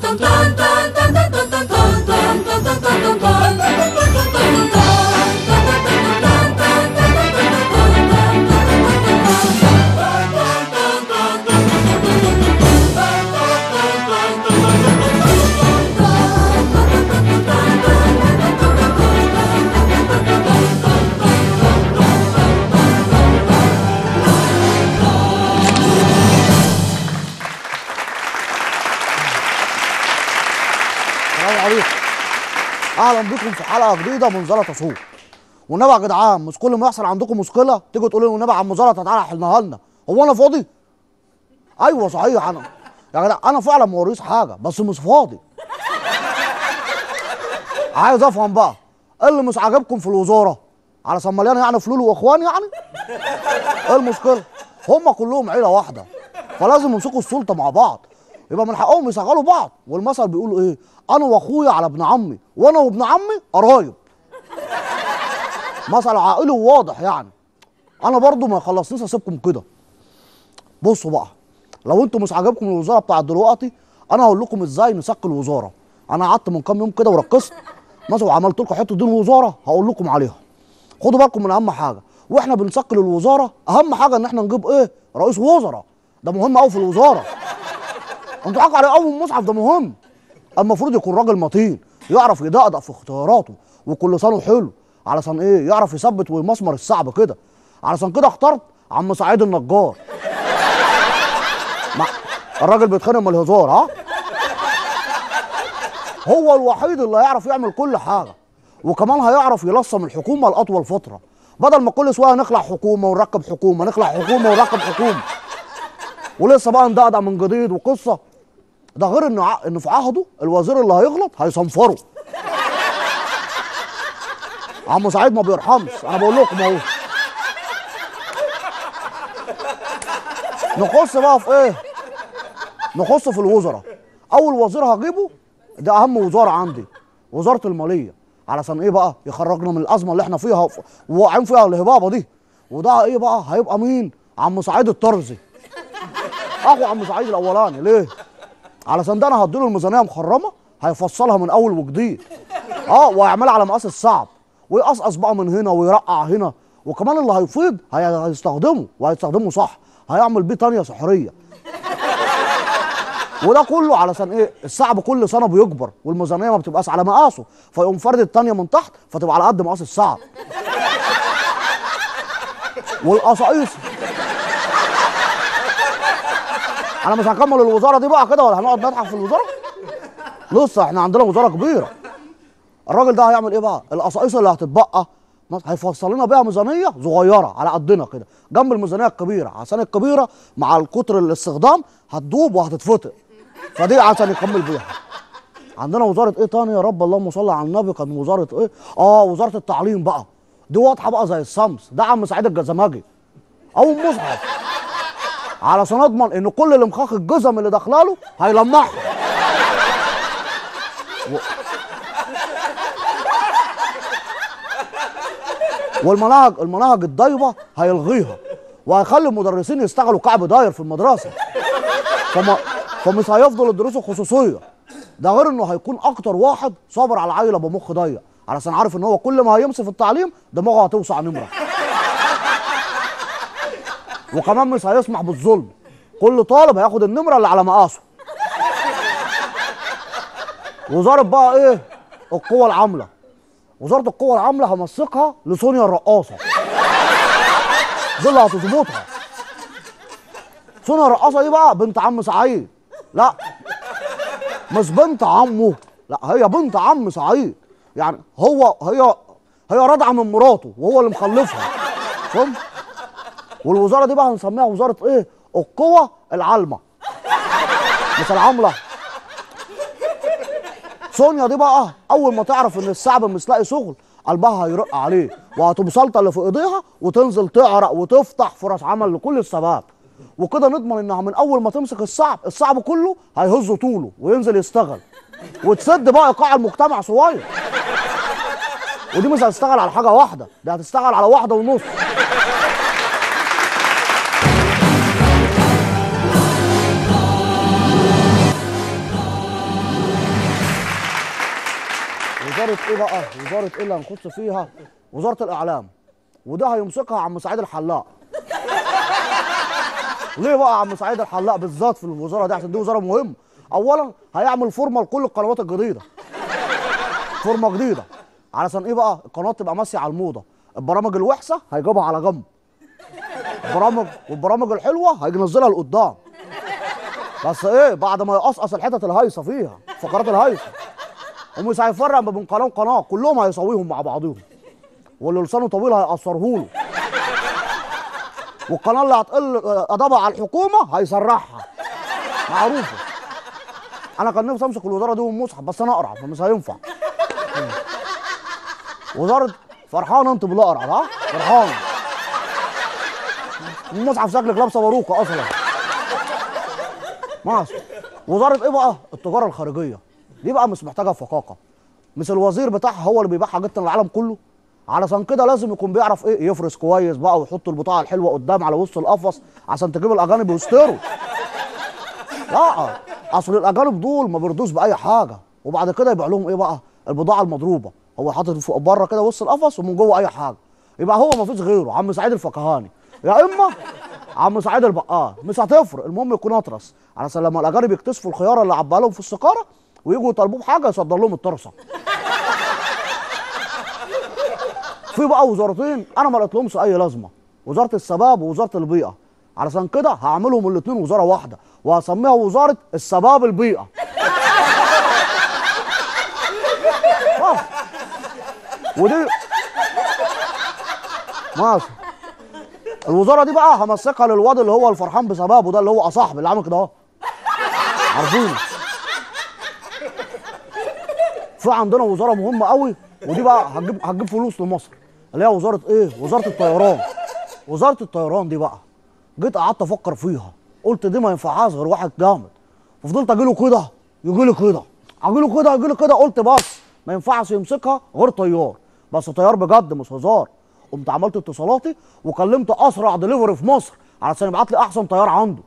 ton. السلام عليكم. أهلا بكم في حلقة جديدة من زلطة صوت والنبي يا جدعان مش كل ما يحصل عندكم مشكلة تيجوا تقولوا لي والنبي يا عم زلطه تعالى حلناها لنا. هو أنا فاضي؟ أيوه صحيح أنا. يا جدع أنا فعلا موريش حاجة بس مش فاضي. عايز أفهم بقى إيه اللي مش عاجبكم في الوزارة؟ علشان مليانه يعني فلول وإخوان يعني؟ إيه المشكلة؟ هم كلهم عيلة واحدة فلازم يمسكوا السلطة مع بعض. يبقى من حقهم يشغلوا بعض. والمثل بيقولوا إيه؟ أنا وأخويا على ابن عمي وأنا وابن عمي قرايب. مثل عاقلي وواضح يعني. أنا برضو ما خلصنيش أسيبكم كده. بصوا بقى لو أنتوا مش عاجبكم الوزارة بتاعت دلوقتي أنا هقول لكم إزاي نسق الوزارة. أنا قعدت من كام يوم كده وركزت. مثلا وعملت لكم حتة دين وزارة هقول لكم عليها. خدوا بالكم من أهم حاجة. وإحنا بنسقل الوزارة أهم حاجة إن إحنا نجيب إيه؟ رئيس وزراء. ده مهم قوي في الوزارة. أنتوا حكوا عليه اول مصحف ده مهم. المفروض يكون راجل متين يعرف يدقدق في اختياراته وكل لسانه حلو. علشان إيه؟ يعرف يثبت ويمسمر الصعب كده. علشان كده اخترت عم سعيد النجار. الراجل بيتخانق من الهزار ها؟ هو الوحيد اللي هيعرف يعمل كل حاجة. وكمان هيعرف يلصم الحكومة لأطول فترة. بدل ما كل شوية نخلع حكومة ونركب حكومة نخلع حكومة ونركب حكومة. ولسه بقى ندقدق من جديد وقصة ده غير إنه ع... إنه في عهده الوزير اللي هيغلط هيصنفره. عم سعيد ما بيرحمش. أنا بقول لكم أهو. نخص بقى في إيه؟ نخص في الوزراء. أول وزير هجيبه ده أهم وزارة عندي وزارة المالية. علشان إيه بقى؟ يخرجنا من الأزمة اللي إحنا فيها وواقعين فيها الهبابة دي. وده إيه بقى؟ هيبقى مين؟ عم سعيد الطرزي. أخو عم سعيد الأولاني. ليه؟ علشان ده أنا هديله الميزانية مخرمة هيفصلها من أول وجديد. آه ويعملها على مقاس الصعب. ويقصقص بقى من هنا ويرقع هنا. وكمان اللي هيفيض هي- هيستخدمه وهيستخدمه صح. هيعمل بيه تانية سحرية. وده كله علشان إيه؟ الصعب كل سنة بيكبر والميزانية ما بتبقاش على مقاسه. فيقوم فرد التانية من تحت فتبقى على قد مقاس الصعب. والقصايص أنا مش هكمل الوزارة دي بقى كده ولا هنقعد نضحك في الوزارة؟ لسه إحنا عندنا وزارة كبيرة. الراجل ده هيعمل إيه بقى؟ القصايص اللي هتتبقى هيفصل لنا بيها ميزانية صغيرة على قدنا كده جنب الميزانية الكبيرة. عشان الكبيرة مع الكتر الاستخدام هتدوب وهتتفطر فدي عشان يكمل بيها. عندنا وزارة إيه تاني يا رب؟ اللهم صل على النبي. كان وزارة إيه؟ آه وزارة التعليم بقى. دي واضحة بقى زي الشمس. ده عم سعيد الجزمجي أو مصحف. علشان اضمن إن كل اللي مخاخ الجزم اللي داخلة له هيلمعها و... والمناهج المناهج الضايبة هيلغيها وهيخلي المدرسين يشتغلوا كعب داير في المدرسة. فما فمش هيفضل الدروس خصوصية. ده غير إنه هيكون أكتر واحد صابر على عيل ابو مخ ضيق علشان عارف إن هو كل ما هيمسك في التعليم دماغه هتوسع نمرة. وكمان مش هيسمح بالظلم. كل طالب هياخد النمرة اللي على مقاسه. وزارة بقى إيه؟ القوى العاملة. وزارة القوى العاملة همسكها لسونيا الرقاصة. دي اللي هتظبطها. سونيا الرقاصة دي بقى بنت عم سعيد. لا. مش بنت عمه. لا هي بنت عم سعيد. يعني هو هي هي راضعه من مراته وهو اللي مخلفها. فهمت؟ والوزارة دي بقى هنسميها وزارة إيه؟ القوى العالمة. مش العامله سونيا دي بقى أول ما تعرف إن الشعب مش لاقي شغل قلبها هيرق عليه. وهتبسلطه اللي في إيديها وتنزل تعرق وتفتح فرص عمل لكل الشباب. وكده نضمن إنها من أول ما تمسك الصعب الصعب كله هيهز طوله وينزل يشتغل. وتسد بقى إيقاع المجتمع صغير ودي مش هتشتغل على حاجة واحدة دي هتشتغل على واحدة ونص. وزارة إيه بقى؟ وزارة إيه اللي هنخش فيها؟ وزارة الإعلام. وده هيمسكها عم سعيد الحلاق. ليه بقى عم سعيد الحلاق بالذات في الوزارة دي؟ عشان دي وزارة مهمة. اولا هيعمل فورمة لكل القنوات الجديدة. فورمة جديدة. علشان إيه بقى؟ القناه تبقى ماشية على الموضة. البرامج الوحشة هيجيبها على جنب. البرامج والبرامج الحلوة هينزلها لقدام. بس إيه؟ بعد ما يقصقص الحتت الهايصة فيها. فقرات الهايصة. ومش هيفرق ما بين قناة وقناة كلهم هيسويهم مع بعضهم واللي لسانه طويل هيقصره له. والقناة اللي هتقل أدابها على الحكومة هيسرحها. معروفة. أنا كان نفسي أمسك الوزارة دي والمصحف بس أنا أقرع فمش هينفع. وزارة فرحان أنت بالاقرع ده فرحان. المصحف شكلك لابسه باروكه أصلا. ماشي. وزارة إيه بقى؟ التجارة الخارجية. دي بقى مش محتاجة فقاقة. مش الوزير بتاعها هو اللي بيبيعها جدا للعالم كله. علشان كده لازم يكون بيعرف إيه يفرز كويس بقى ويحط البضاعه الحلوة قدام على وسط القفص عشان تجيب الأجانب ويستروا لا أصل الأجانب دول ما بيرضوش بأي حاجة. وبعد كده يبيع لهم إيه بقى؟ البضاعة المضروبة. هو حاطط فوق بره كده وسط القفص ومن جوه أي حاجة. يبقى هو ما فيش غيره. عم سعيد الفكهاني يا إما عم سعيد البقال مش هتفرق. المهم يكون أطرس. علشان لما الأجانب يكتشفوا الخياره اللي عبها لهم في السقاره ويجوا يطالبوه بحاجه يصدر لهم الطرسه في بقى وزارتين أنا ما لقيتلهمش أي لازمة. وزارة الشباب ووزارة البيئة. علشان كده هعملهم الاثنين وزارة واحدة وهسميها وزارة الشباب البيئة. ودي ماشي. الوزارة دي بقى همسكها للواد اللي هو الفرحان بشبابه ده اللي هو أصاحبي اللي عامل كده أهو. عارفينه. في عندنا وزارة مهمة قوي ودي بقى هتجيب هتجيب فلوس لمصر. اللي هي وزارة إيه؟ وزارة الطيران. وزارة الطيران دي بقى جيت قعدت أفكر فيها. قلت دي ما ينفعهاش غير واحد جامد. ففضلت أجي له كده يجي لي كده. أجي له كده يجي لي كده. قلت بس ما ينفعش يمسكها غير طيار. بس طيار بجد مش هزار. قمت عملت اتصالاتي وكلمت أسرع دليفري في مصر علشان يبعت لي أحسن طيار عنده.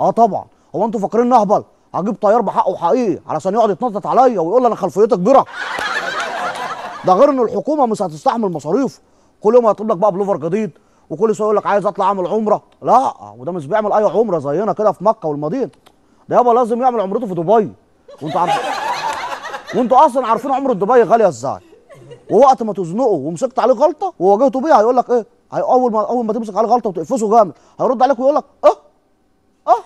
آه طبعا. هو أنتوا فاكرين أهبل؟ هجيب طيار بحقه حقيقي علشان يقعد يتنطط عليا ويقول لي أنا خلفيتي كبيرة. ده غير ان الحكومة مش هتستحمل مصاريف. كل يوم هيطلب لك بقى بلوفر جديد وكل شوية يقول لك عايز اطلع اعمل عمرة. لا وده مش بيعمل اي عمرة زينا كده في مكة والمدينة. ده يابا لازم يعمل عمرته في دبي. وانتوا عارفين وانتوا أصلا عارفين عمرة دبي غالية إزاي. ووقت ما تزنقه ومسكت عليه غلطة وواجهته بيها هيقول لك إيه؟ هي اول ما اول ما تمسك عليه غلطة وتقفشه جامد. هيرد عليك ويقول لك آه آه.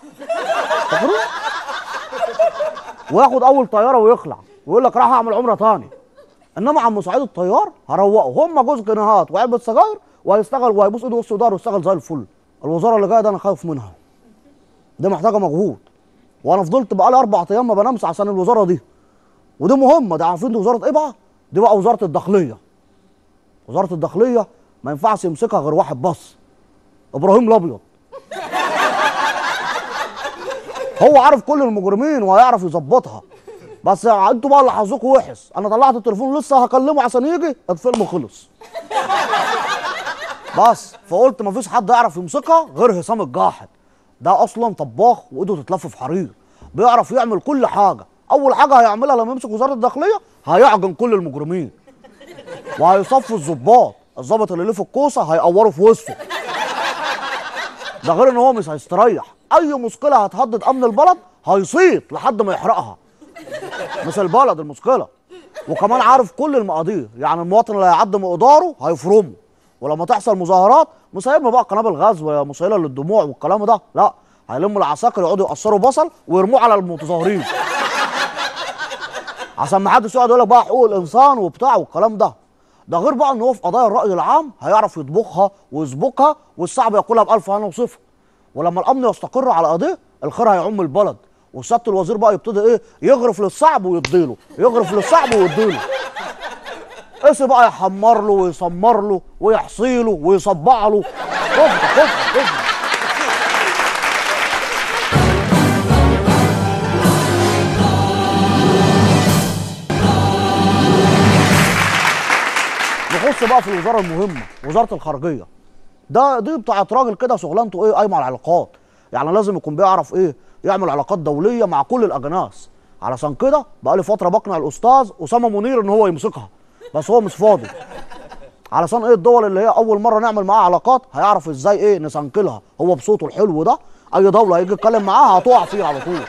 وياخد اول طياره ويخلع ويقول لك راح اعمل عمره تاني. انما عم سعيد الطيار هروقه. هم جوز جنيهات وعلبه سجاير وهيشتغل وهيبوس ايده وسط وداره ويشتغل زي الفل. الوزاره اللي جاية ده أنا خايف منها. دي محتاجه مجهود. وأنا فضلت بقالي أربع أيام ما بنامش عشان الوزاره دي. ودي مهمه. ده عارفين دي وزاره إيه بقى؟ دي بقى وزاره الداخليه. وزاره الداخليه ما ينفعش يمسكها غير واحد بس. إبراهيم الابيض. هو عارف كل المجرمين وهيعرف يظبطها. بس أنتوا بقى اللي حظكم وحش. أنا طلعت التليفون لسه هكلمه عشان يجي الفيلم خلص. بس فقلت مفيش حد يعرف يمسكها غير هشام الجاحد. ده أصلا طباخ وايده تتلف في حرير. بيعرف يعمل كل حاجة. اول حاجة هيعملها لما يمسك وزارة الداخلية هيعجن كل المجرمين. وهيصفي الظباط. الظابط اللي ليه في الكوسة هيقوره في وسطه. ده غير ان هو مش هيستريح. اي مشكلة هتهدد امن البلد هيصيط لحد ما يحرقها. مش البلد المشكلة. وكمان عارف كل المقادير. يعني المواطن اللي هيعدي مقداره هيفرمه. ولما تحصل مظاهرات مش هيرمي بقى قنابل غاز ومسيله للدموع والكلام ده. لا. هيلموا العساكر يقعدوا يقصروا بصل ويرموه على المتظاهرين. عشان ما حدش يقعد يقول لك بقى حقوق الإنسان وبتاع والكلام ده. ده غير بقى إن هو في قضايا الرأي العام هيعرف يطبخها ويسبقها والصعب ياكلها بالف هنا وصفر. ولما الأمن يستقر على قضية الخير هيعم البلد. وسيادة الوزير بقى يبتدي إيه؟ يغرف للصعب ويديله يغرف للصعب ويديله قسي بقى يحمر له ويسمر له ويحصي له ويصبع له. خد خد خد. نخش بقى في الوزارة المهمة وزارة الخارجية. ده دي بتاعت راجل كده شغلانته إيه؟ قايمة على العلاقات. يعني لازم يكون بيعرف إيه؟ يعمل علاقات دولية مع كل الأجناس. علشان كده بقالي فترة بقنع الأستاذ أسامة منير إن هو يمسكها. بس هو مش فاضي. علشان إيه؟ الدول اللي هي أول مرة نعمل معاها علاقات هيعرف إزاي إيه؟ نسنكلها. هو بصوته الحلو ده أي دولة هيجي يتكلم معاها هتقع فيه على طول.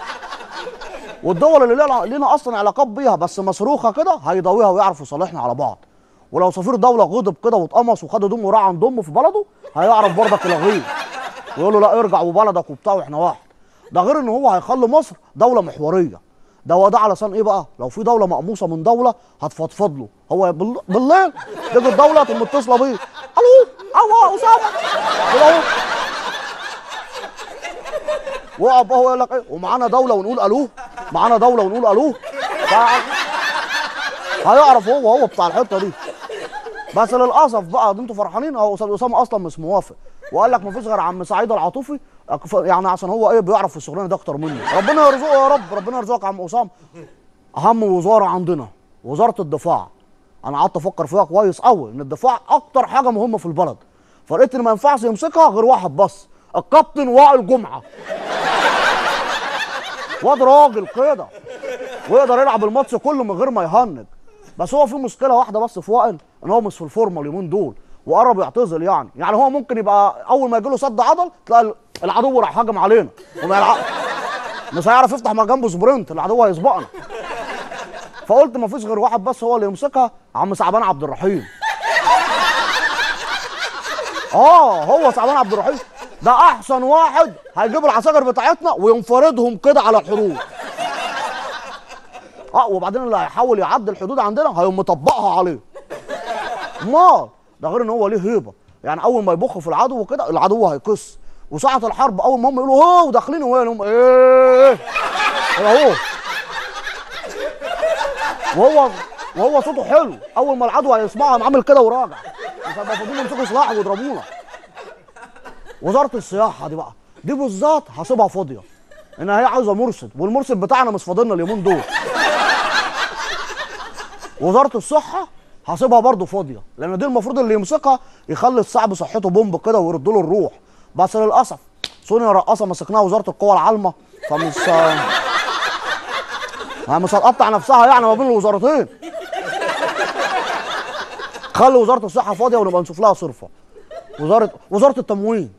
والدول اللي لنا أصلا علاقات بيها بس مصروخة كده هيضاويها ويعرف يصالحنا على بعض. ولو سفير دولة غضب كده واتقمص وخد هدومه وراح عند أمه في بلده هيعرف برضك يلغيه ويقول له لا ارجع وبلدك وبتاع وإحنا واحد. ده غير إن هو هيخلي مصر دولة محورية. ده هو ده علشان إيه بقى؟ لو في دولة مقموصة من دولة هتفضفض له. هو بال- بالليل تيجي الدولة تقوم متصله بيه. ألو؟ أيوه أسامة. كده أهو. وقف هو يقول لك إيه؟ ومعانا دولة ونقول ألو؟ معانا دولة ونقول ألو؟ هيعرف هو هو بتاع الحتة دي. بس للأسف بقى أنتوا فرحانين. اهو أستاذ أسامة أصلا مش موافق. وقال لك مفيش غير عم سعيد العاطفي. يعني عشان هو إيه بيعرف في الشغلانة ده أكتر مني. ربنا يرزقه يا رب. ربنا يرزقك يا عم أسامة. أهم وزارة عندنا وزارة الدفاع. أنا قعدت أفكر فيها كويس قوي إن الدفاع أكتر حاجة مهمة في البلد. فلقيت ان ما ينفعش يمسكها غير واحد بس الكابتن وائل جمعة. واد راجل كده ويقدر يلعب الماتش كله من غير ما يهنج. بس هو في مشكلة واحدة بس في وائل. مش في الفورمة اليومين دول وقرب يعتزل يعني. يعني هو ممكن يبقى أول ما يجي له صد عضل تلاقي العدو راح هاجم علينا. وما يلعب مش هيعرف يفتح ما جنبه سبرنت العدو هيسبقنا. فقلت ما فيش غير واحد بس هو اللي يمسكها عم سعبان عبد الرحيم. آه هو سعبان عبد الرحيم. ده أحسن واحد هيجيب العساكر بتاعتنا وينفردهم كده على الحدود. آه وبعدين اللي هيحاول يعدي الحدود عندنا هيقوم مطبقها عليه. امال ده غير إن هو ليه هيبة. يعني أول ما يبخ في العدو كده العدو هيكس وساعة الحرب أول ما هم يقولوا هو وداخلين هو يقولوا إيه؟ كده اهو وهو وهو صوته حلو. أول ما العدو هيسمعه قام عامل كده وراجع. فاضيين يمسكوا سلاح ويضربونا. وزارة السياحة دي بقى. دي بالذات هسيبها فاضية. إن هي عايزه مرشد والمرشد بتاعنا مش فاضلنا اليومين دول. وزارة الصحة هسيبها برضه فاضية لأن دي المفروض اللي يمسكها يخلي الصعب صحته بومب كده ويرد له الروح. بس للأسف سونيا رقاصة مسكناها وزارة القوى العالمة فمش مش هتقطع نفسها يعني ما بين الوزارتين. خلي وزارة الصحة فاضية ونبقى نشوف لها صرفة. وزاره وزارة التموين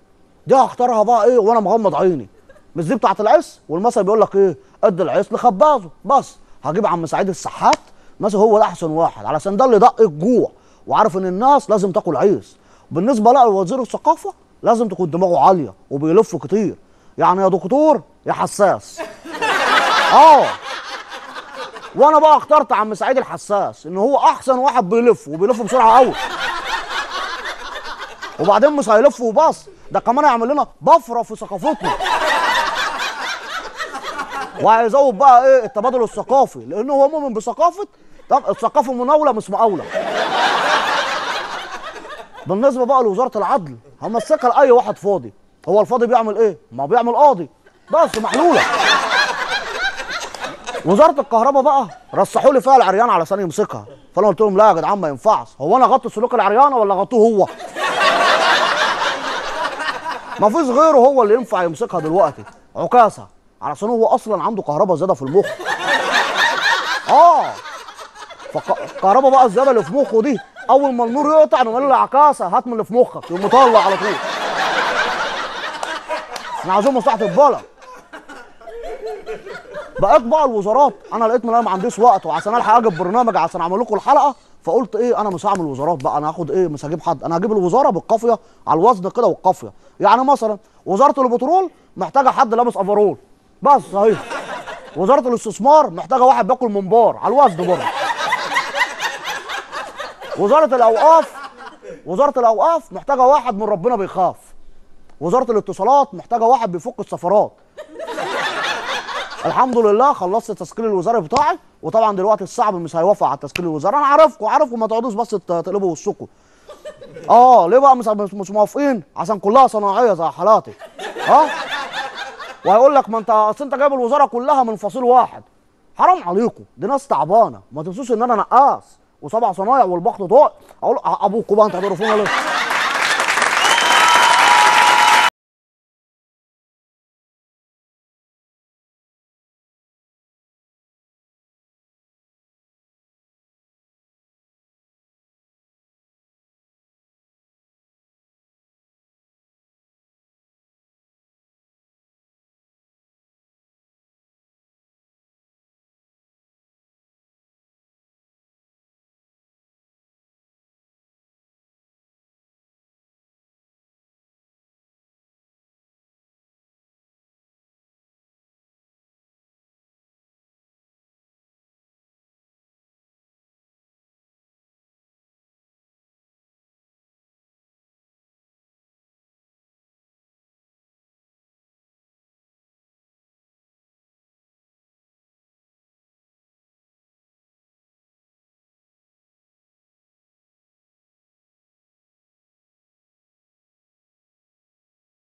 دي هختارها بقى إيه وأنا مغمض عيني. مش دي بتاعت العيش والمثل بيقول لك إيه؟ إدي العيش لخبازه. بس هجيب عم سعيد السحات مثلا هو ده احسن واحد علشان ده اللي دق الجوع وعارف إن الناس لازم تاكل عيش. بالنسبة لأ لوزير الثقافة لازم تكون دماغه عالية وبيلف كتير. يعني يا دكتور يا حساس. آه. وأنا بقى اخترت عم سعيد الحساس إن هو أحسن واحد بيلف وبيلف بسرعة قوي وبعدين مش هيلف وبس ده كمان هيعمل لنا بفرة في ثقافتنا. وهيزود بقى إيه التبادل الثقافي لأنه هو مؤمن بثقافة طب الثقافة مناولة مش مقاولة. بالنسبة بقى لوزارة العدل همسكها لأي واحد فاضي. هو الفاضي بيعمل إيه؟ ما بيعمل قاضي. بس محلولة. وزارة الكهرباء بقى رشحوا لي فيها العريان علشان يمسكها. فأنا قلت لهم لا يا جدعان ما ينفعش. هو أنا غطي سلوك العريانه ولا غطوه هو؟ ما فيش غيره هو اللي ينفع يمسكها دلوقتي. عكاسة. علشان هو أصلا عنده كهرباء زياده في المخ. آه. فالكهرباء بقى الزياده اللي في مخه دي. أول ما النور يقطع نقول له عكاسه هات من اللي في مخك. يقوم مطلع على طول. إحنا عايزين مصلحة البلد. بقيت بقى الوزارات. أنا لقيت إن أنا ما عنديش وقت وعشان ألحق أجيب برنامج عشان أعمل لكم الحلقة فقلت إيه أنا مش هعمل وزارات بقى. أنا هاخد إيه مش هجيب حد. أنا هجيب الوزارة بالقافية على الوزن كده والقافية. يعني مثلا وزارة البترول محتاجة حد لابس أفرول. بس صحيح. وزارة الاستثمار محتاجة واحد بياكل منبار على الوزن برضه. وزارة الأوقاف وزارة الأوقاف محتاجة واحد من ربنا بيخاف. وزارة الاتصالات محتاجة واحد بيفك السفرات. الحمد لله خلصت التشكيل الوزاري بتاعي وطبعا دلوقتي الشعب مش هيوافق على التشكيل الوزاري. أنا عارفكم عارفكم ما تقعدوش بس تقلبوا وشكم آه ليه بقى مش موافقين؟ عشان كلها صناعية زي حالاتي. ها وهيقول لك ما أنت أصل أنت جايب الوزارة كلها من فصيل واحد. حرام عليكم. دي ناس تعبانة. ما تنسوش إن أنا نقاص وسبع صنايع والبخت ضاع أقول ابوكم بقى أنتوا هتعرفونا ليه